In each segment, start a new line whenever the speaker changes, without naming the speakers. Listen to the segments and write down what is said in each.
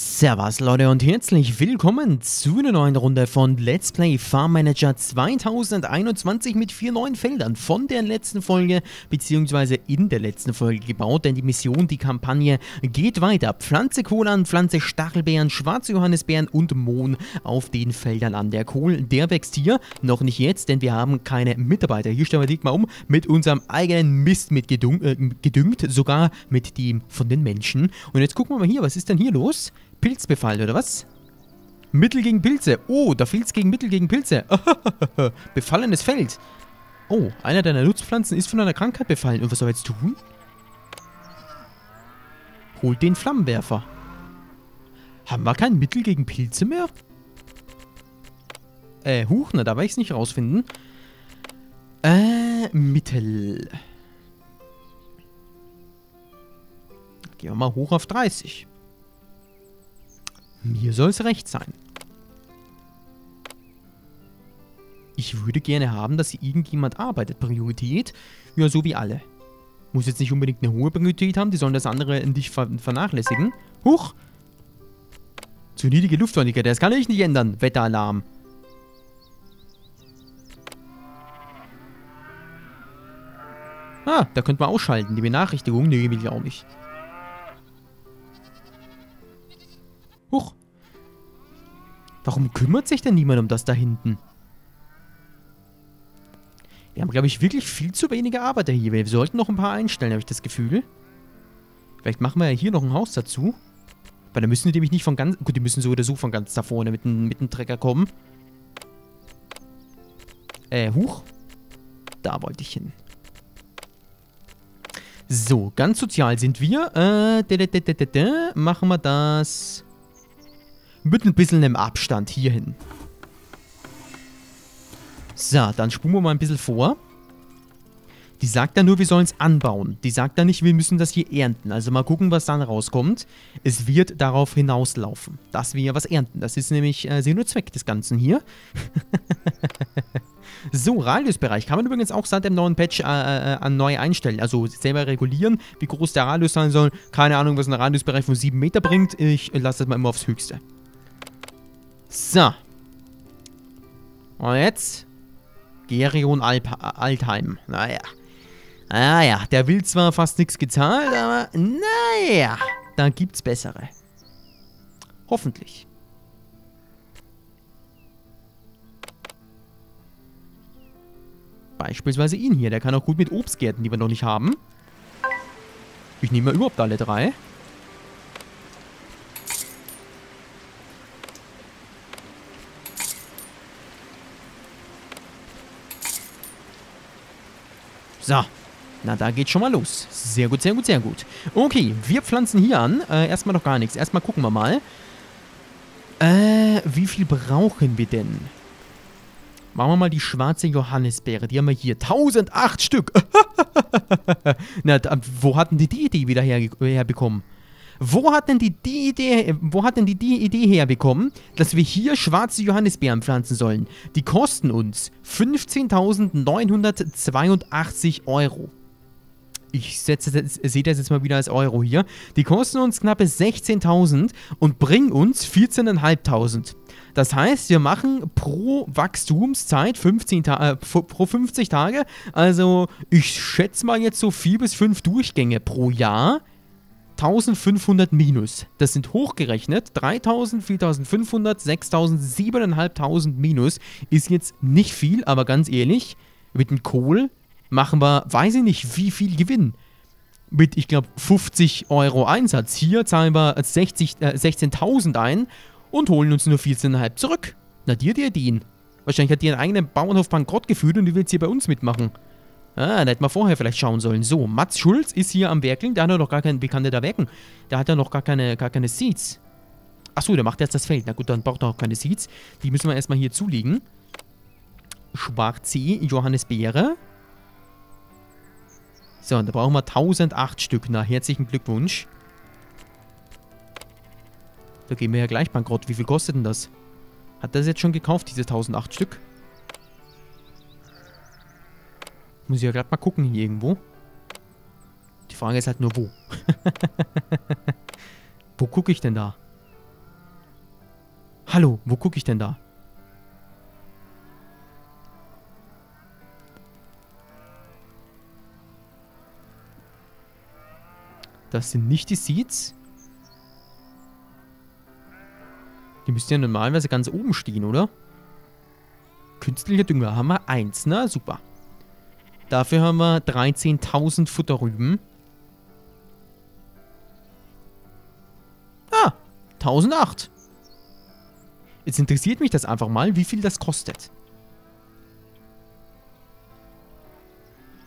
Servus Leute und herzlich willkommen zu einer neuen Runde von Let's Play Farm Manager 2021 mit vier neuen Feldern von der letzten Folge beziehungsweise in der letzten Folge gebaut, denn die Mission, die Kampagne geht weiter. Pflanze Kohl an, Pflanze Stachelbeeren, schwarze Johannisbeeren und Mohn auf den Feldern an. Der Kohl, der wächst hier, noch nicht jetzt, denn wir haben keine Mitarbeiter. Hier stellen wir dich mal um mit unserem eigenen Mist mit gedüngt, äh, gedüngt, sogar mit dem von den Menschen. Und jetzt gucken wir mal hier, was ist denn hier los? Pilzbefall, oder was? Mittel gegen Pilze. Oh, da Filz gegen Mittel gegen Pilze. Befallenes Feld. Oh, einer deiner Nutzpflanzen ist von einer Krankheit befallen. Und was soll er jetzt tun? Holt den Flammenwerfer. Haben wir kein Mittel gegen Pilze mehr? Äh, huch, na, da werde ich es nicht rausfinden. Äh, Mittel. Gehen wir mal hoch auf 30. Mir soll es recht sein. Ich würde gerne haben, dass hier irgendjemand arbeitet. Priorität? Ja, so wie alle. Muss jetzt nicht unbedingt eine hohe Priorität haben, die sollen das andere nicht ver vernachlässigen. Huch! Zu niedrige Luftfeuchtigkeit, das kann ich nicht ändern. Wetteralarm. Ah, da könnte man ausschalten. Die Benachrichtigung, nee, will ich auch nicht. Huch. Warum kümmert sich denn niemand um das da hinten? Wir haben, glaube ich, wirklich viel zu wenige Arbeiter hier. Wir sollten noch ein paar einstellen, habe ich das Gefühl. Vielleicht machen wir ja hier noch ein Haus dazu. Weil da müssen die nämlich nicht von ganz... Gut, die müssen so oder so von ganz da vorne mit dem, mit dem Trecker kommen. Äh, huch. Da wollte ich hin. So, ganz sozial sind wir. Äh, machen wir das mit ein bisschen im Abstand hierhin. So, dann spulen wir mal ein bisschen vor. Die sagt dann nur, wir sollen es anbauen. Die sagt dann nicht, wir müssen das hier ernten. Also mal gucken, was dann rauskommt. Es wird darauf hinauslaufen, dass wir was ernten. Das ist nämlich äh, Sinn und Zweck des Ganzen hier. so, Radiusbereich kann man übrigens auch seit dem neuen Patch äh, äh, an neu einstellen. Also selber regulieren, wie groß der Radius sein soll. Keine Ahnung, was ein Radiusbereich von 7 Meter bringt. Ich lasse das mal immer aufs Höchste. So. Und jetzt? Gerion Alp Altheim. Naja. Naja, der will zwar fast nichts gezahlt, aber naja, da gibt's bessere. Hoffentlich. Beispielsweise ihn hier, der kann auch gut mit Obstgärten, die wir noch nicht haben. Ich nehme mal überhaupt alle drei. So. Na, da geht schon mal los. Sehr gut, sehr gut, sehr gut. Okay, wir pflanzen hier an. Äh, erstmal noch gar nichts. Erstmal gucken wir mal. Äh, wie viel brauchen wir denn? Machen wir mal die schwarze Johannisbeere. Die haben wir hier. 1008 Stück. Na, da, wo hatten die die Idee wieder herbekommen? Wo hat denn die, die Idee, wo hat denn die, die Idee herbekommen, dass wir hier schwarze Johannisbeeren pflanzen sollen? Die kosten uns 15.982 Euro. Ich setze, sehe das jetzt mal wieder als Euro hier. Die kosten uns knappe 16.000 und bringen uns 14.500. Das heißt, wir machen pro Wachstumszeit 15 Ta äh, pro 50 Tage, also ich schätze mal jetzt so 4 bis 5 Durchgänge pro Jahr 1500 minus. Das sind hochgerechnet 3000, 4500, 6000, 7500 minus. Ist jetzt nicht viel, aber ganz ehrlich, mit dem Kohl machen wir, weiß ich nicht, wie viel Gewinn. Mit, ich glaube, 50 Euro Einsatz. Hier zahlen wir 60, äh, 16.000 ein und holen uns nur 14,5 zurück. Na, dir, dir, den. Wahrscheinlich hat die einen eigenen Bauernhof bankrott geführt und die will jetzt hier bei uns mitmachen. Ah, da hätte man vorher vielleicht schauen sollen. So, Mats Schulz ist hier am Werkeln. Der hat ja noch gar keinen, wie kann der da werken? Der hat ja noch gar keine, gar keine Seeds. Achso, der macht jetzt das Feld. Na gut, dann braucht er auch keine Seeds. Die müssen wir erstmal hier zulegen. Schwarze Johannisbeere. So, und da brauchen wir 1008 Stück. Na, herzlichen Glückwunsch. Da gehen wir ja gleich bankrott. Wie viel kostet denn das? Hat das jetzt schon gekauft, diese 1008 Stück? Muss ich ja gerade mal gucken hier irgendwo. Die Frage ist halt nur wo. wo gucke ich denn da? Hallo, wo gucke ich denn da? Das sind nicht die Seeds. Die müssten ja normalerweise ganz oben stehen, oder? Künstlicher Dünger haben wir eins, na super. Dafür haben wir 13.000 Futterrüben. Ah, 1008. Jetzt interessiert mich das einfach mal, wie viel das kostet.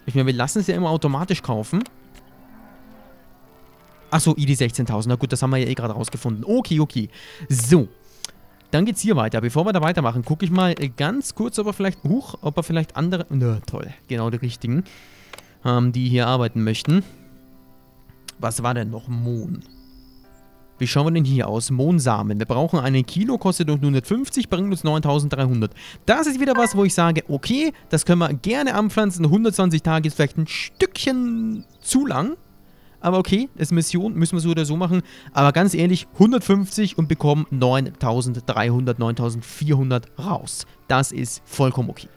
Ich meine, wir lassen es ja immer automatisch kaufen. Achso, ID 16.000. Na gut, das haben wir ja eh gerade rausgefunden. Okay, okay. So. Dann geht's hier weiter. Bevor wir da weitermachen, gucke ich mal ganz kurz, ob er vielleicht... Huch, ob er vielleicht andere... Na, toll. Genau die richtigen. Ähm, die hier arbeiten möchten. Was war denn noch? Mohn. Wie schauen wir denn hier aus? Mohnsamen. Wir brauchen einen Kilo, kostet uns 150, bringt uns 9300. Das ist wieder was, wo ich sage, okay, das können wir gerne anpflanzen. 120 Tage ist vielleicht ein Stückchen zu lang. Aber okay, das Mission, müssen wir so oder so machen. Aber ganz ehrlich, 150 und bekommen 9300, 9400 raus. Das ist vollkommen okay.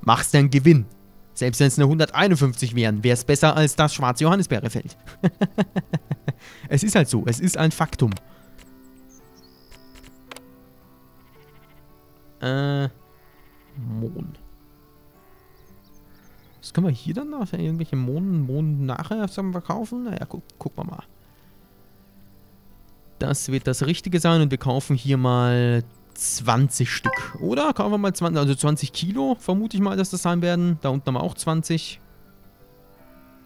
Machst du einen Gewinn. Selbst wenn es eine 151 wären, wäre es besser als das schwarze Johannisbeerefeld. es ist halt so, es ist ein Faktum. Äh, Mond. Was können wir hier dann noch? Irgendwelche Mohn, Mohn nachher verkaufen? Naja, gu gucken wir mal. Das wird das Richtige sein und wir kaufen hier mal 20 Stück. Oder? Kaufen wir mal 20, also 20 Kilo, vermute ich mal, dass das sein werden. Da unten haben wir auch 20.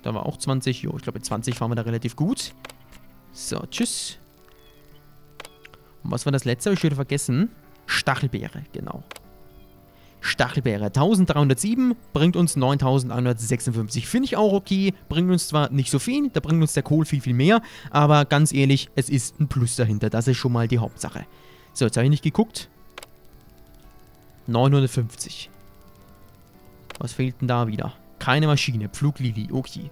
Da wir auch 20. Jo, ich glaube, 20 fahren wir da relativ gut. So, tschüss. Und was war das letzte? Habe ich wieder vergessen. Stachelbeere, genau. Stachelbeere 1307 bringt uns 9156. Finde ich auch okay. Bringt uns zwar nicht so viel, da bringt uns der Kohl viel, viel mehr. Aber ganz ehrlich, es ist ein Plus dahinter. Das ist schon mal die Hauptsache. So, jetzt habe ich nicht geguckt. 950. Was fehlt denn da wieder? Keine Maschine. Pfluglili. Okay.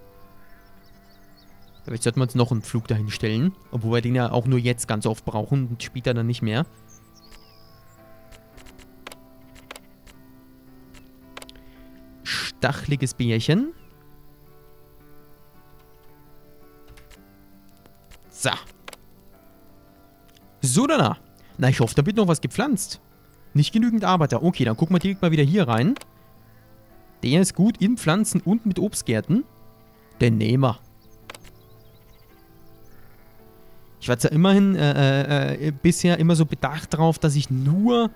Vielleicht sollten wir uns noch einen Flug dahin stellen. Obwohl wir den ja auch nur jetzt ganz oft brauchen und später dann nicht mehr. Stachliges Bärchen. So. So, danach. Na, ich hoffe, da wird noch was gepflanzt. Nicht genügend Arbeiter. Okay, dann gucken wir direkt mal wieder hier rein. Der ist gut in Pflanzen und mit Obstgärten. Den nehmen wir. Ich war zwar immerhin äh, äh, äh, bisher immer so bedacht darauf, dass ich nur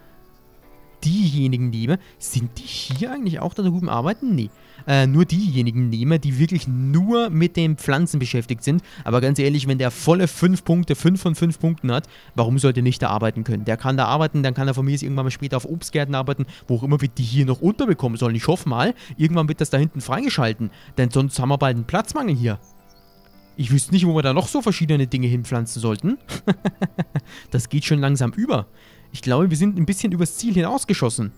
diejenigen nehme. Sind die hier eigentlich auch da drüben arbeiten? Nee. Äh, nur diejenigen nehme, die wirklich nur mit den Pflanzen beschäftigt sind. Aber ganz ehrlich, wenn der volle 5 Punkte, 5 von 5 Punkten hat, warum sollte er nicht da arbeiten können? Der kann da arbeiten, dann kann er von mir irgendwann mal später auf Obstgärten arbeiten, wo auch immer wir die hier noch unterbekommen sollen. Ich hoffe mal, irgendwann wird das da hinten freigeschalten, denn sonst haben wir bald einen Platzmangel hier. Ich wüsste nicht, wo wir da noch so verschiedene Dinge hinpflanzen sollten. das geht schon langsam über. Ich glaube, wir sind ein bisschen übers Ziel hinausgeschossen.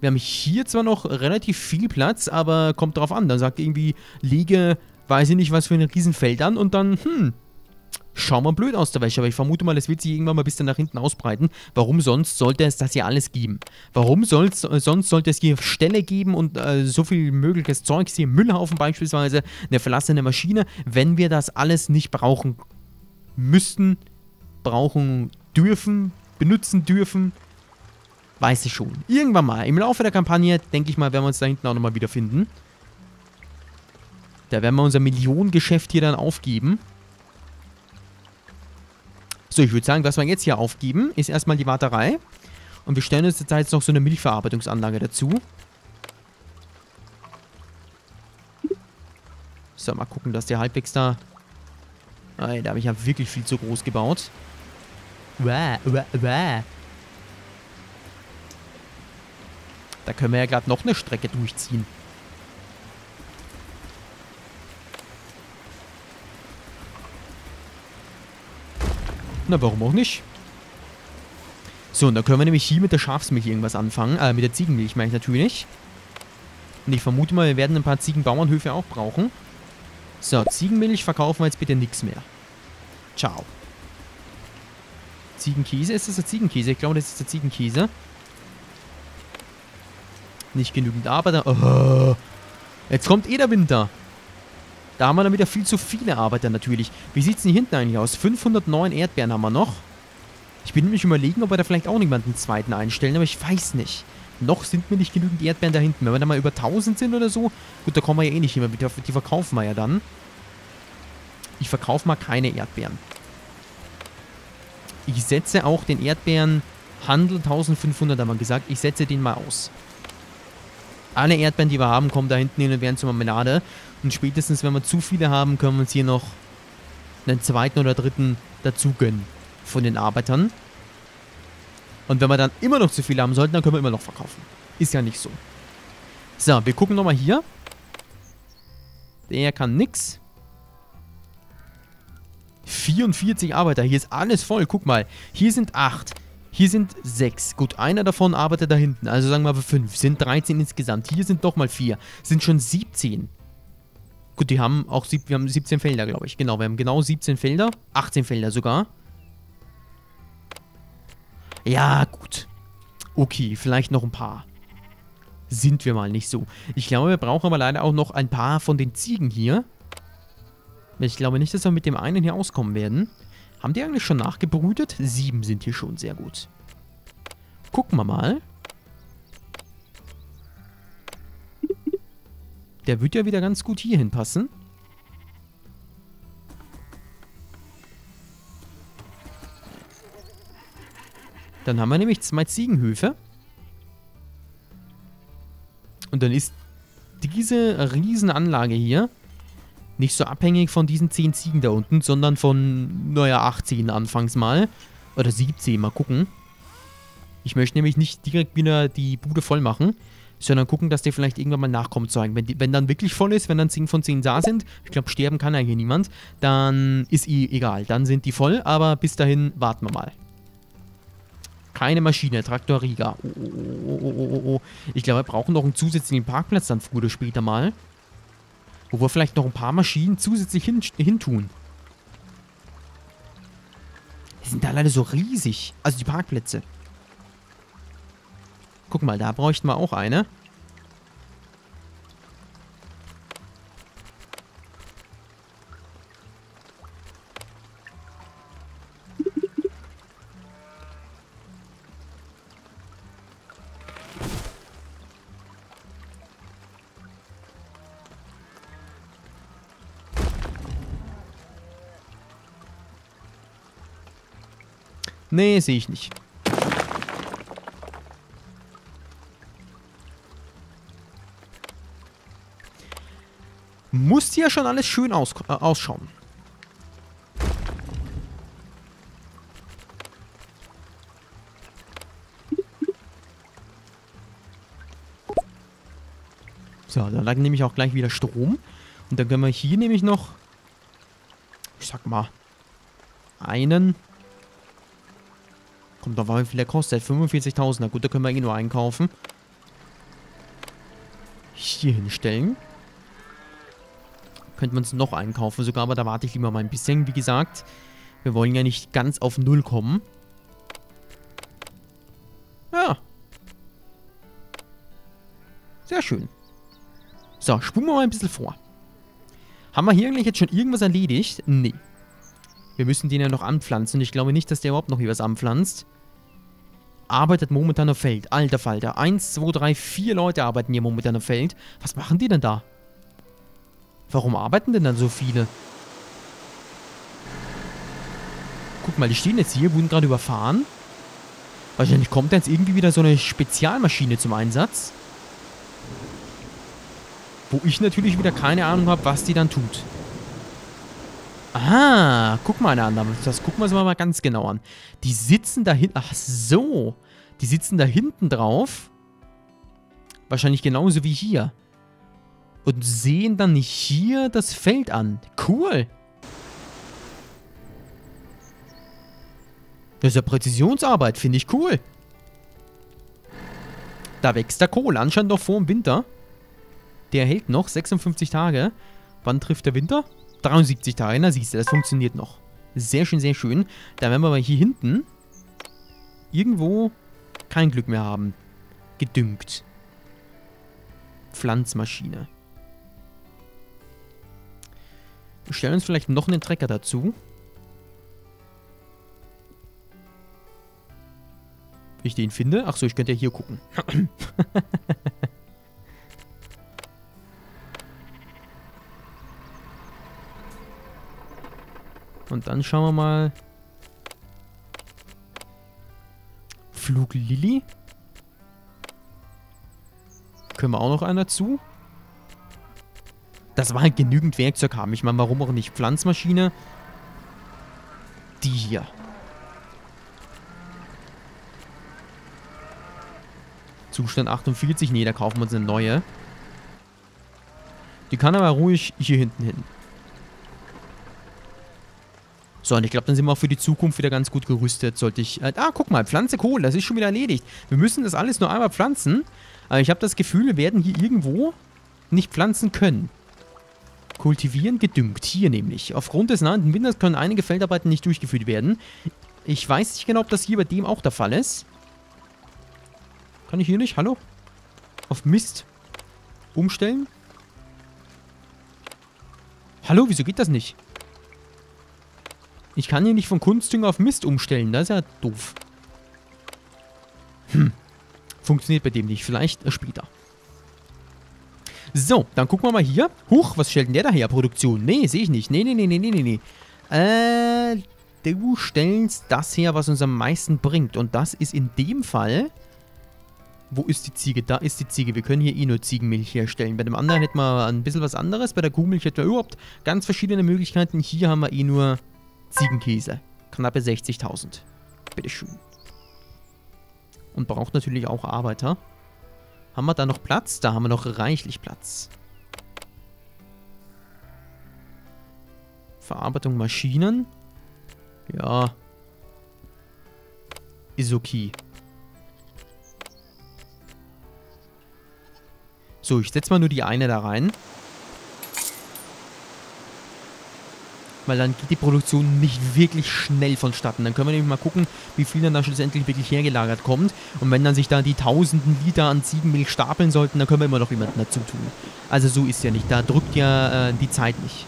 Wir haben hier zwar noch relativ viel Platz, aber kommt drauf an. Dann sagt irgendwie, lege, weiß ich nicht, was für ein Riesenfeld an und dann, hm, schau mal blöd aus der Wäsche. Aber ich vermute mal, es wird sich irgendwann mal bis dann nach hinten ausbreiten. Warum sonst sollte es das hier alles geben? Warum soll's, sonst sollte es hier Ställe geben und äh, so viel mögliches Zeugs hier, Müllhaufen beispielsweise, eine verlassene Maschine, wenn wir das alles nicht brauchen müssten, brauchen dürfen, benutzen dürfen. Weiß ich schon. Irgendwann mal. Im Laufe der Kampagne, denke ich mal, werden wir uns da hinten auch nochmal wiederfinden. Da werden wir unser Millionengeschäft hier dann aufgeben. So, ich würde sagen, was wir jetzt hier aufgeben, ist erstmal die Warterei. Und wir stellen uns jetzt noch so eine Milchverarbeitungsanlage dazu. So, mal gucken, dass der halbwegs da... Nein, da habe ich ja wirklich viel zu groß gebaut. Wah, wah, wah. Da können wir ja gerade noch eine Strecke durchziehen. Na, warum auch nicht? So, und dann können wir nämlich hier mit der Schafsmilch irgendwas anfangen. Äh, mit der Ziegenmilch meine ich natürlich. Und ich vermute mal, wir werden ein paar Ziegenbauernhöfe auch brauchen. So, Ziegenmilch verkaufen wir jetzt bitte nichts mehr. Ciao. Ziegenkäse. Ist das der Ziegenkäse? Ich glaube, das ist der Ziegenkäse. Nicht genügend Arbeiter. Oh. Jetzt kommt eh der Winter. Da haben wir dann wieder viel zu viele Arbeiter natürlich. Wie sieht es denn hier hinten eigentlich aus? 509 Erdbeeren haben wir noch. Ich bin nämlich überlegen, ob wir da vielleicht auch niemanden zweiten einstellen, aber ich weiß nicht. Noch sind mir nicht genügend Erdbeeren da hinten. Wenn wir da mal über 1000 sind oder so, gut, da kommen wir ja eh nicht hin. Die verkaufen wir ja dann. Ich verkaufe mal keine Erdbeeren. Ich setze auch den Erdbeerenhandel 1500, haben wir gesagt. Ich setze den mal aus. Alle Erdbeeren, die wir haben, kommen da hinten hin und werden zur Marmelade. Und spätestens, wenn wir zu viele haben, können wir uns hier noch einen zweiten oder dritten dazu gönnen von den Arbeitern. Und wenn wir dann immer noch zu viele haben sollten, dann können wir immer noch verkaufen. Ist ja nicht so. So, wir gucken nochmal hier. Der kann nix. 44 Arbeiter. Hier ist alles voll. Guck mal. Hier sind 8. Hier sind 6. Gut, einer davon arbeitet da hinten. Also sagen wir mal 5. Sind 13 insgesamt. Hier sind doch mal 4. Sind schon 17. Gut, die haben auch wir haben 17 Felder, glaube ich. Genau, wir haben genau 17 Felder. 18 Felder sogar. Ja, gut. Okay, vielleicht noch ein paar. Sind wir mal nicht so. Ich glaube, wir brauchen aber leider auch noch ein paar von den Ziegen hier. Ich glaube nicht, dass wir mit dem einen hier auskommen werden. Haben die eigentlich schon nachgebrütet? Sieben sind hier schon, sehr gut. Gucken wir mal. Der wird ja wieder ganz gut hier hinpassen. Dann haben wir nämlich zwei Ziegenhöfe. Und dann ist diese Riesenanlage hier nicht so abhängig von diesen 10 Ziegen da unten, sondern von, naja, 18 anfangs mal. Oder 17, mal gucken. Ich möchte nämlich nicht direkt wieder die Bude voll machen, sondern gucken, dass der vielleicht irgendwann mal nachkommt zu Wenn, wenn dann wirklich voll ist, wenn dann 10 von 10 da sind, ich glaube, sterben kann ja hier niemand, dann ist eh egal. Dann sind die voll, aber bis dahin warten wir mal. Keine Maschine, Traktor Riga. Oh, oh, oh, oh, oh. Ich glaube, wir brauchen noch einen zusätzlichen Parkplatz dann früher oder später mal. Wo wir vielleicht noch ein paar Maschinen zusätzlich hin, hin tun. Die sind da leider so riesig. Also die Parkplätze. Guck mal, da bräuchten wir auch eine. Nee, sehe ich nicht. Muss ja schon alles schön aus, äh, ausschauen. So, da lag nämlich auch gleich wieder Strom. Und dann können wir hier nämlich noch, ich sag mal, einen Kommt doch, wie viel der kostet. 45.000. Na gut, da können wir ihn nur einkaufen. Hier hinstellen. Könnte man es noch einkaufen sogar, aber da warte ich lieber mal ein bisschen. Wie gesagt, wir wollen ja nicht ganz auf Null kommen. Ja. Sehr schön. So, spulen wir mal ein bisschen vor. Haben wir hier eigentlich jetzt schon irgendwas erledigt? Nee. Wir müssen den ja noch anpflanzen. Ich glaube nicht, dass der überhaupt noch hier was anpflanzt arbeitet momentan auf Feld. Alter Falter. Eins, zwei, drei, vier Leute arbeiten hier momentan auf Feld. Was machen die denn da? Warum arbeiten denn dann so viele? Guck mal, die stehen jetzt hier, wurden gerade überfahren. Wahrscheinlich kommt jetzt irgendwie wieder so eine Spezialmaschine zum Einsatz. Wo ich natürlich wieder keine Ahnung habe, was die dann tut. Ah, guck mal an. Das gucken wir uns mal ganz genau an. Die sitzen da hinten. Ach so. Die sitzen da hinten drauf. Wahrscheinlich genauso wie hier. Und sehen dann hier das Feld an. Cool. Das ist ja Präzisionsarbeit. Finde ich cool. Da wächst der Kohl. Anscheinend noch vor dem Winter. Der hält noch 56 Tage. Wann trifft der Winter? 73 Tage, na siehst du, das funktioniert noch. Sehr schön, sehr schön. Dann werden wir mal hier hinten irgendwo kein Glück mehr haben. Gedüngt. Pflanzmaschine. Wir stellen uns vielleicht noch einen Trecker dazu. Wie ich den finde? Achso, ich könnte ja hier gucken. dann schauen wir mal. Fluglili. Können wir auch noch einen dazu? Das war halt genügend Werkzeug haben. Ich meine, warum auch nicht? Pflanzmaschine. Die hier. Zustand 48. Nee, da kaufen wir uns eine neue. Die kann aber ruhig hier hinten hin. So, und ich glaube, dann sind wir auch für die Zukunft wieder ganz gut gerüstet. Sollte ich... Äh, ah, guck mal, Pflanze Kohle, das ist schon wieder erledigt. Wir müssen das alles nur einmal pflanzen. Aber ich habe das Gefühl, wir werden hier irgendwo nicht pflanzen können. Kultivieren, gedüngt. Hier nämlich. Aufgrund des nahenden Winters können einige Feldarbeiten nicht durchgeführt werden. Ich weiß nicht genau, ob das hier bei dem auch der Fall ist. Kann ich hier nicht? Hallo? Auf Mist umstellen? Hallo, wieso geht das nicht? Ich kann hier nicht von Kunstdünger auf Mist umstellen. Das ist ja doof. Hm. Funktioniert bei dem nicht. Vielleicht später. So, dann gucken wir mal hier. Huch, was stellt denn der daher? Produktion. Nee, sehe ich nicht. Nee, nee, nee, nee, nee, nee, nee. Äh, du stellst das her, was uns am meisten bringt. Und das ist in dem Fall... Wo ist die Ziege? Da ist die Ziege. Wir können hier eh nur Ziegenmilch herstellen. Bei dem anderen hätten wir ein bisschen was anderes. Bei der Kuhmilch hätten wir überhaupt ganz verschiedene Möglichkeiten. Hier haben wir eh nur Ziegenkäse. Knappe 60.000. Bitteschön. Und braucht natürlich auch Arbeiter. Haben wir da noch Platz? Da haben wir noch reichlich Platz. Verarbeitung Maschinen. Ja. Ist okay. So, ich setze mal nur die eine da rein. Weil dann geht die Produktion nicht wirklich schnell vonstatten. Dann können wir nämlich mal gucken, wie viel dann da schlussendlich wirklich hergelagert kommt. Und wenn dann sich da die tausenden Liter an Ziegenmilch stapeln sollten, dann können wir immer noch jemanden dazu tun. Also so ist ja nicht. Da drückt ja äh, die Zeit nicht.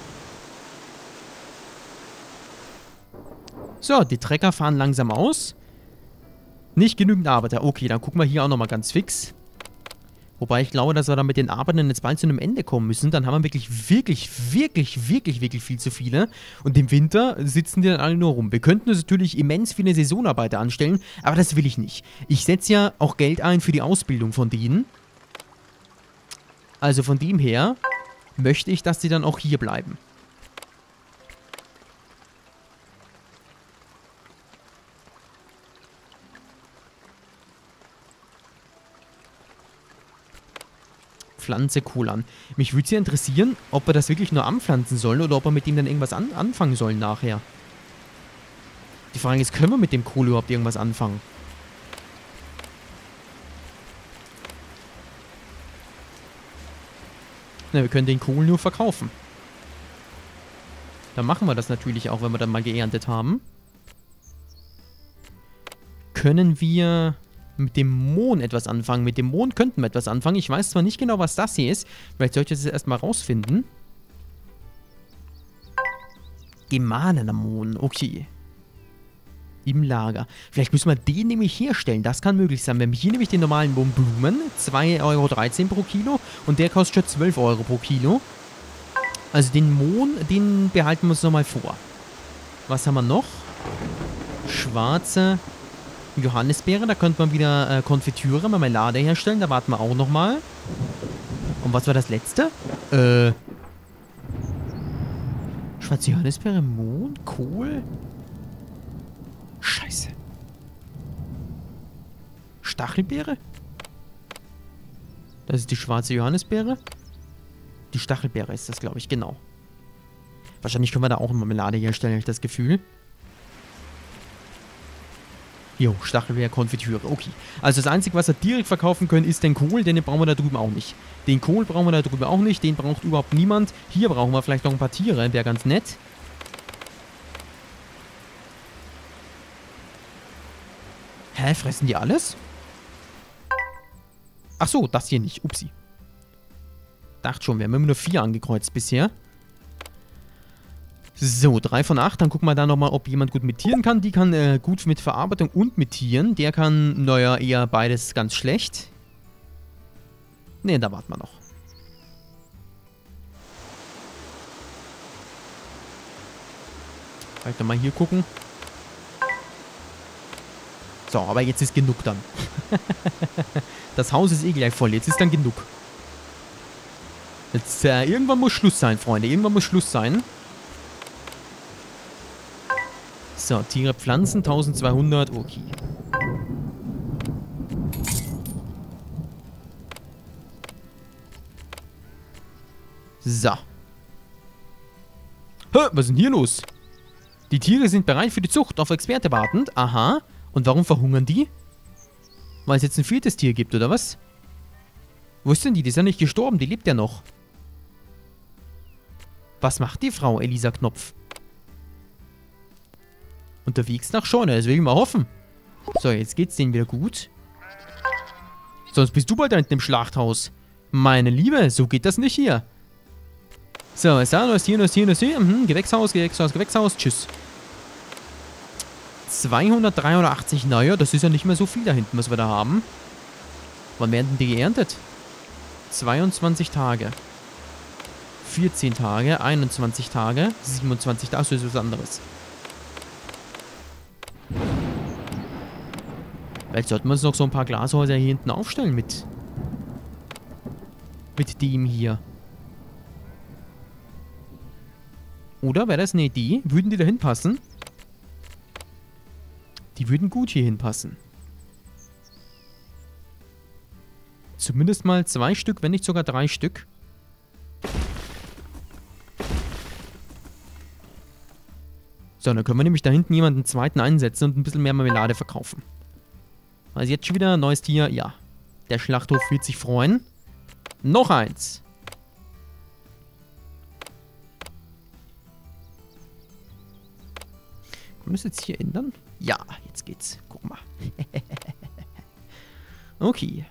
So, die Trecker fahren langsam aus. Nicht genügend Arbeiter. Okay, dann gucken wir hier auch nochmal ganz fix. Wobei ich glaube, dass wir da mit den Arbeitern jetzt bald zu einem Ende kommen müssen. Dann haben wir wirklich, wirklich, wirklich, wirklich, wirklich viel zu viele. Und im Winter sitzen die dann alle nur rum. Wir könnten uns natürlich immens viele Saisonarbeiter anstellen, aber das will ich nicht. Ich setze ja auch Geld ein für die Ausbildung von denen. Also von dem her möchte ich, dass die dann auch hier bleiben. Pflanze cool an. Mich würde ja interessieren, ob wir das wirklich nur anpflanzen sollen oder ob wir mit ihm dann irgendwas an anfangen sollen nachher. Die Frage ist, können wir mit dem Kohl überhaupt irgendwas anfangen? Na, wir können den Kohl nur verkaufen. Dann machen wir das natürlich auch, wenn wir dann mal geerntet haben. Können wir mit dem Mond etwas anfangen. Mit dem Mond könnten wir etwas anfangen. Ich weiß zwar nicht genau, was das hier ist. Vielleicht sollte ich das erstmal rausfinden. Gemahlener Mond. Okay. Im Lager. Vielleicht müssen wir den nämlich herstellen. Das kann möglich sein. Wir haben hier nämlich den normalen Blumen. 2,13 Euro pro Kilo. Und der kostet schon 12 Euro pro Kilo. Also den Mohn, den behalten wir uns nochmal vor. Was haben wir noch? Schwarze Johannisbeere, da könnte man wieder äh, Konfitüre, Marmelade herstellen. Da warten wir auch nochmal. Und was war das letzte? Äh. Schwarze Johannisbeere, Mond, Kohl. Scheiße. Stachelbeere? Das ist die schwarze Johannisbeere. Die Stachelbeere ist das, glaube ich, genau. Wahrscheinlich können wir da auch eine Marmelade herstellen, habe ich das Gefühl. Jo, Stachelbeer, Konfitüre. Okay. Also das Einzige, was wir direkt verkaufen können, ist den Kohl. Den brauchen wir da drüben auch nicht. Den Kohl brauchen wir da drüben auch nicht. Den braucht überhaupt niemand. Hier brauchen wir vielleicht noch ein paar Tiere. Wäre ganz nett. Hä, fressen die alles? Ach so, das hier nicht. Upsi. Dachte schon, wir haben immer nur vier angekreuzt bisher. So, 3 von 8. Dann gucken wir da nochmal, ob jemand gut mit Tieren kann. Die kann äh, gut mit Verarbeitung und mit Tieren. Der kann, naja, eher beides ganz schlecht. Ne, da warten wir noch. Weiter mal hier gucken. So, aber jetzt ist genug dann. das Haus ist eh gleich voll. Jetzt ist dann genug. Jetzt, äh, irgendwann muss Schluss sein, Freunde. Irgendwann muss Schluss sein. So, Tiere, Pflanzen, 1200. Okay. So. Hä, was ist denn hier los? Die Tiere sind bereit für die Zucht, auf Experte wartend. Aha. Und warum verhungern die? Weil es jetzt ein viertes Tier gibt, oder was? Wo ist denn die? Die ist ja nicht gestorben, die lebt ja noch. Was macht die Frau, Elisa Knopf? Unterwegs nach Scheune, das will ich mal hoffen. So, jetzt geht's denen wieder gut. Sonst bist du bald hinten im Schlachthaus. Meine Liebe, so geht das nicht hier. So, ist da, hast hier, hast hier, hast hier. Mhm, Gewächshaus, Gewächshaus, Gewächshaus. Tschüss. 283, naja, das ist ja nicht mehr so viel da hinten, was wir da haben. Wann werden denn die geerntet? 22 Tage. 14 Tage, 21 Tage, 27 Tage, das ist was anderes. Vielleicht sollten wir uns noch so ein paar Glashäuser hier hinten aufstellen mit... Mit dem hier. Oder wäre das eine Idee? Würden die da hinpassen? Die würden gut hier hinpassen. Zumindest mal zwei Stück, wenn nicht sogar drei Stück. So, dann können wir nämlich da hinten jemanden zweiten einsetzen und ein bisschen mehr Marmelade verkaufen. Also jetzt schon wieder ein neues Tier. Ja, der Schlachthof wird sich freuen. Noch eins. Können wir das jetzt hier ändern? Ja, jetzt geht's. Guck mal. okay.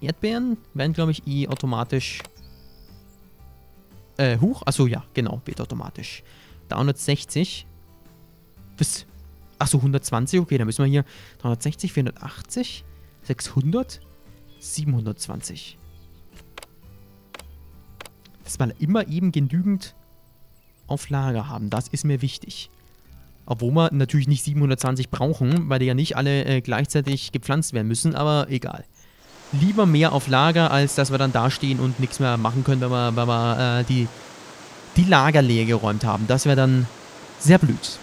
Erdbeeren werden, glaube ich, eh automatisch... Äh, huch. Achso, ja, genau. Wird automatisch. 360. Bis. Achso, 120. Okay, dann müssen wir hier 360, 480, 600, 720. Dass wir immer eben genügend auf Lager haben. Das ist mir wichtig. Obwohl wir natürlich nicht 720 brauchen, weil die ja nicht alle äh, gleichzeitig gepflanzt werden müssen, aber egal. Lieber mehr auf Lager, als dass wir dann dastehen und nichts mehr machen können, wenn wir, wenn wir äh, die die Lager leer geräumt haben. Das wäre dann sehr blöd.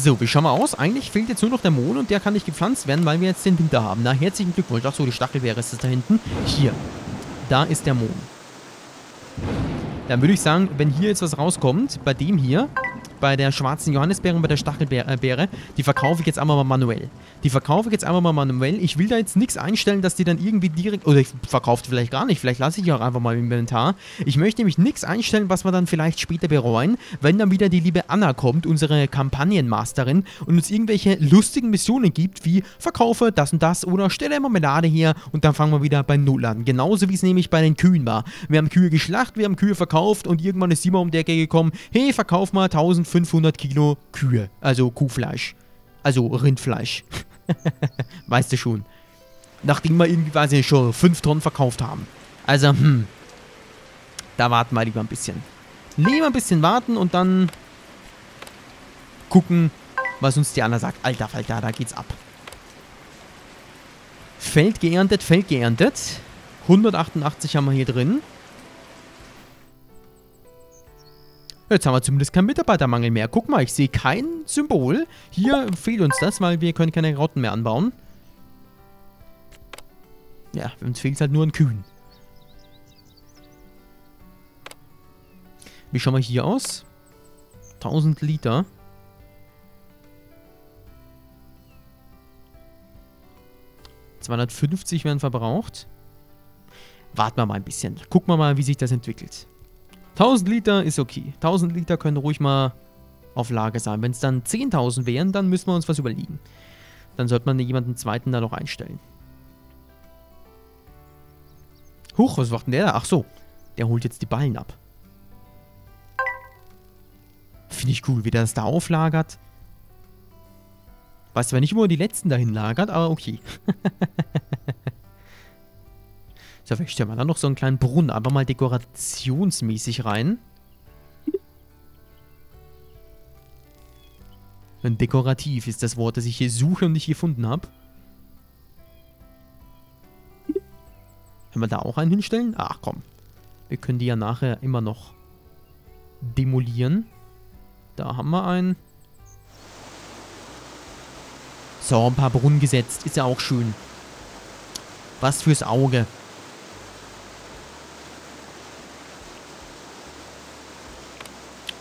So, wie schauen wir aus? Eigentlich fehlt jetzt nur noch der Mond und der kann nicht gepflanzt werden, weil wir jetzt den Winter haben. Na, herzlichen Glückwunsch. Achso, die Stachelbeere ist das da hinten. Hier. Da ist der Mond. Dann würde ich sagen, wenn hier jetzt was rauskommt, bei dem hier, bei der schwarzen Johannisbeere und bei der Stachelbeere, die verkaufe ich jetzt einmal mal manuell. Die verkaufe ich jetzt einmal mal manuell. Ich will da jetzt nichts einstellen, dass die dann irgendwie direkt, oder ich verkaufe vielleicht gar nicht, vielleicht lasse ich die auch einfach mal im Inventar. Ich möchte nämlich nichts einstellen, was wir dann vielleicht später bereuen, wenn dann wieder die liebe Anna kommt, unsere Kampagnenmasterin, und uns irgendwelche lustigen Missionen gibt, wie verkaufe das und das oder stelle Marmelade her und dann fangen wir wieder bei Null an. Genauso wie es nämlich bei den Kühen war. Wir haben Kühe geschlachtet, wir haben Kühe verkauft und irgendwann ist Simon um der Ecke gekommen, hey, verkauf mal 1500 Kilo Kühe, also Kuhfleisch. Also Rindfleisch. weißt du schon. Nachdem wir irgendwie, weiß ich nicht, schon 5 Tonnen verkauft haben. Also, hm. Da warten wir lieber ein bisschen. Lieber ein bisschen warten und dann gucken, was uns die Anna sagt. Alter Falter, da geht's ab. Feld geerntet, Feld geerntet. 188 haben wir hier drin. Jetzt haben wir zumindest keinen Mitarbeitermangel mehr. Guck mal, ich sehe kein Symbol. Hier fehlt uns das, weil wir können keine Rauten mehr anbauen. Ja, uns fehlt halt nur ein Kühen. Wie schauen wir hier aus? 1000 Liter. ...250 werden verbraucht. Warten wir mal ein bisschen. Gucken wir mal, wie sich das entwickelt. 1000 Liter ist okay. 1000 Liter können ruhig mal auf Lager sein. Wenn es dann 10.000 wären, dann müssen wir uns was überlegen. Dann sollte man jemanden zweiten da noch einstellen. Huch, was macht denn der da? Ach so, der holt jetzt die Ballen ab. Finde ich cool, wie der das da auflagert. Weiß zwar nicht, wo er die letzten dahin lagert, aber okay. so, vielleicht stellen wir da noch so einen kleinen Brunnen, einfach mal dekorationsmäßig rein. Dekorativ ist das Wort, das ich hier suche und nicht gefunden habe. Können wir da auch einen hinstellen? Ach komm. Wir können die ja nachher immer noch demolieren. Da haben wir einen. So, ein paar Brunnen gesetzt. Ist ja auch schön. Was fürs Auge.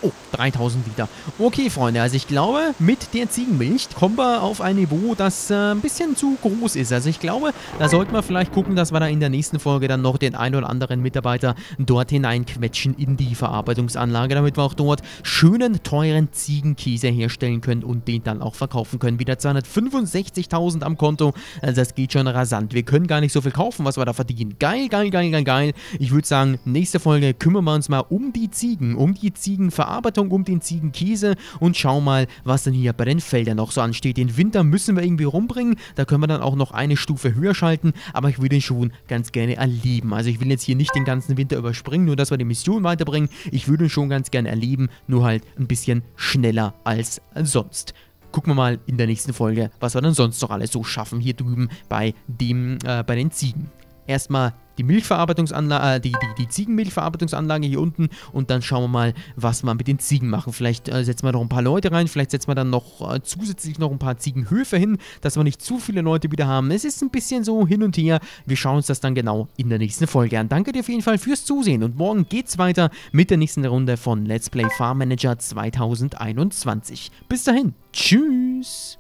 Oh, 3000 Liter. Okay, Freunde, also ich glaube, mit der Ziegenmilch kommen wir auf ein Niveau, das äh, ein bisschen zu groß ist. Also ich glaube, da sollten wir vielleicht gucken, dass wir da in der nächsten Folge dann noch den ein oder anderen Mitarbeiter dort hineinquetschen in die Verarbeitungsanlage, damit wir auch dort schönen, teuren Ziegenkäse herstellen können und den dann auch verkaufen können. Wieder 265.000 am Konto, also das geht schon rasant. Wir können gar nicht so viel kaufen, was wir da verdienen. Geil, geil, geil, geil, geil. Ich würde sagen, nächste Folge kümmern wir uns mal um die Ziegen, um die Ziegenverarbeitung Verarbeitung um den Ziegenkäse und schau mal, was dann hier bei den Feldern noch so ansteht. Den Winter müssen wir irgendwie rumbringen, da können wir dann auch noch eine Stufe höher schalten, aber ich würde ihn schon ganz gerne erleben. Also ich will jetzt hier nicht den ganzen Winter überspringen, nur dass wir die Mission weiterbringen. Ich würde ihn schon ganz gerne erleben, nur halt ein bisschen schneller als sonst gucken wir mal in der nächsten Folge, was wir dann sonst noch alles so schaffen hier drüben bei dem, äh, bei den Ziegen. Erstmal die Milchverarbeitungsanlage, äh, die, die, die Ziegenmilchverarbeitungsanlage hier unten und dann schauen wir mal, was wir mit den Ziegen machen. Vielleicht äh, setzen wir noch ein paar Leute rein, vielleicht setzen wir dann noch äh, zusätzlich noch ein paar Ziegenhöfe hin, dass wir nicht zu viele Leute wieder haben. Es ist ein bisschen so hin und her. Wir schauen uns das dann genau in der nächsten Folge an. Danke dir auf jeden Fall fürs Zusehen und morgen geht's weiter mit der nächsten Runde von Let's Play Farm Manager 2021. Bis dahin, tschüss!